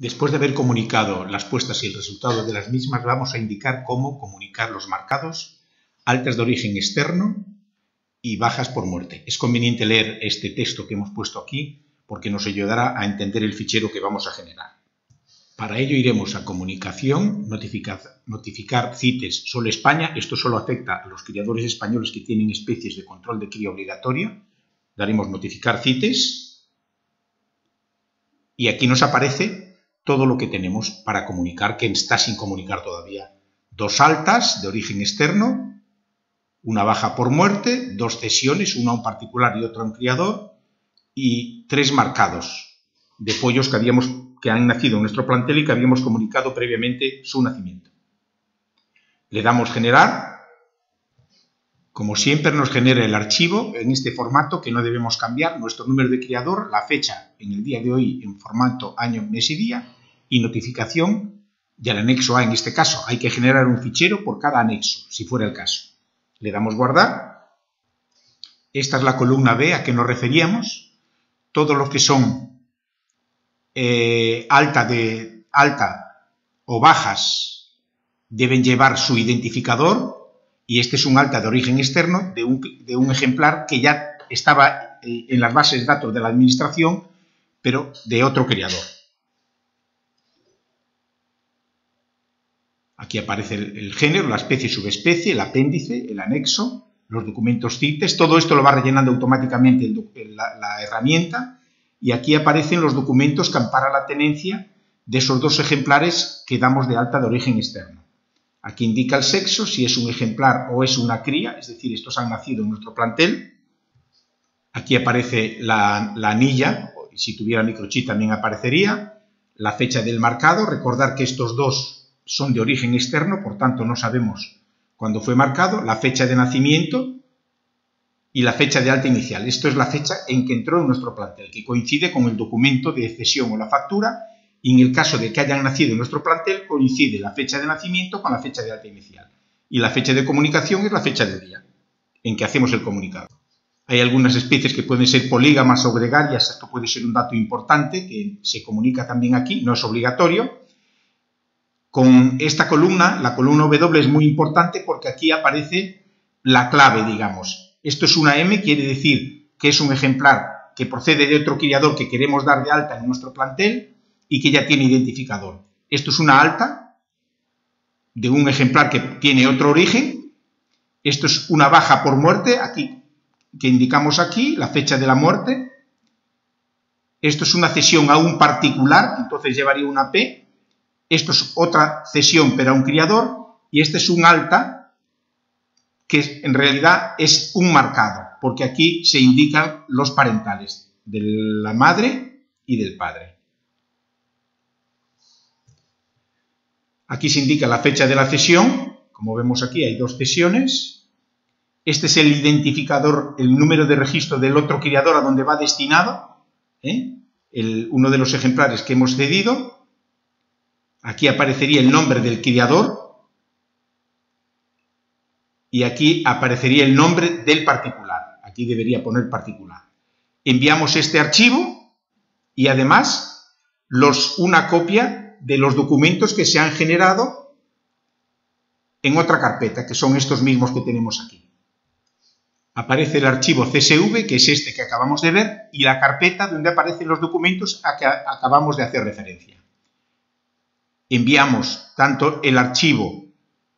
Después de haber comunicado las puestas y el resultado de las mismas, vamos a indicar cómo comunicar los marcados, altas de origen externo y bajas por muerte. Es conveniente leer este texto que hemos puesto aquí porque nos ayudará a entender el fichero que vamos a generar. Para ello iremos a comunicación, notificar, CITES solo España. Esto solo afecta a los criadores españoles que tienen especies de control de cría obligatoria. Daremos notificar CITES. Y aquí nos aparece todo lo que tenemos para comunicar, que está sin comunicar todavía. Dos altas de origen externo, una baja por muerte, dos cesiones, una a un particular y otra a un criador, y tres marcados de pollos que, habíamos, que han nacido en nuestro plantel y que habíamos comunicado previamente su nacimiento. Le damos generar. Como siempre nos genera el archivo en este formato que no debemos cambiar, nuestro número de criador, la fecha en el día de hoy en formato año, mes y día, y notificación del anexo A en este caso. Hay que generar un fichero por cada anexo, si fuera el caso. Le damos guardar. Esta es la columna B a que nos referíamos. Todos los que son eh, alta, de, alta o bajas deben llevar su identificador y este es un alta de origen externo de un, de un ejemplar que ya estaba eh, en las bases de datos de la administración, pero de otro criador. Aquí aparece el, género, la especie, subespecie, el apéndice, el anexo, los documentos CITES, todo esto lo va rellenando automáticamente la, herramienta y aquí aparecen los documentos que amparan la tenencia de esos dos ejemplares que damos de alta de origen externo. Aquí indica el sexo, si es un ejemplar o es una cría, es decir, estos han nacido en nuestro plantel. Aquí aparece la, la anilla, si tuviera microchip también aparecería, la fecha del marcado, recordar que estos dos son de origen externo, por tanto no sabemos cuándo fue marcado, la fecha de nacimiento y la fecha de alta inicial. Esto es la fecha en que entró en nuestro plantel, que coincide con el documento de cesión o la factura y en el caso de que hayan nacido en nuestro plantel coincide la fecha de nacimiento con la fecha de alta inicial. Y la fecha de comunicación es la fecha del día en que hacemos el comunicado. Hay algunas especies que pueden ser polígamas o gregarias, esto puede ser un dato importante que se comunica también aquí, no es obligatorio, con esta columna, la columna W es muy importante porque aquí aparece la clave, digamos. Esto es una M, quiere decir que es un ejemplar que procede de otro criador que queremos dar de alta en nuestro plantel y que ya tiene identificador. Esto es una alta de un ejemplar que tiene otro origen. Esto es una baja por muerte, aquí que indicamos aquí, la fecha de la muerte. Esto es una cesión a un particular, entonces llevaría una P esto es otra cesión, pero a un criador, y este es un alta, que en realidad es un marcado, porque aquí se indican los parentales de la madre y del padre. Aquí se indica la fecha de la cesión, como vemos aquí hay dos cesiones. Este es el identificador, el número de registro del otro criador a donde va destinado, ¿eh? uno de los ejemplares que hemos cedido, Aquí aparecería el nombre del criador y aquí aparecería el nombre del particular. Aquí debería poner particular. Enviamos este archivo y además los, una copia de los documentos que se han generado en otra carpeta, que son estos mismos que tenemos aquí. Aparece el archivo CSV, que es este que acabamos de ver, y la carpeta donde aparecen los documentos a que acabamos de hacer referencia enviamos tanto el archivo,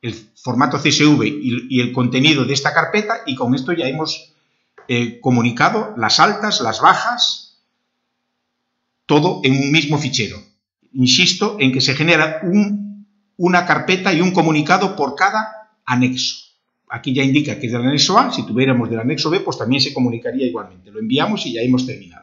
el formato CSV y, el contenido de esta carpeta y con esto ya hemos eh, comunicado las altas, las bajas, todo en un mismo fichero. Insisto en que se genera una carpeta y un comunicado por cada anexo. Aquí ya indica que es del anexo A, si tuviéramos del anexo B, pues también se comunicaría igualmente. Lo enviamos y ya hemos terminado.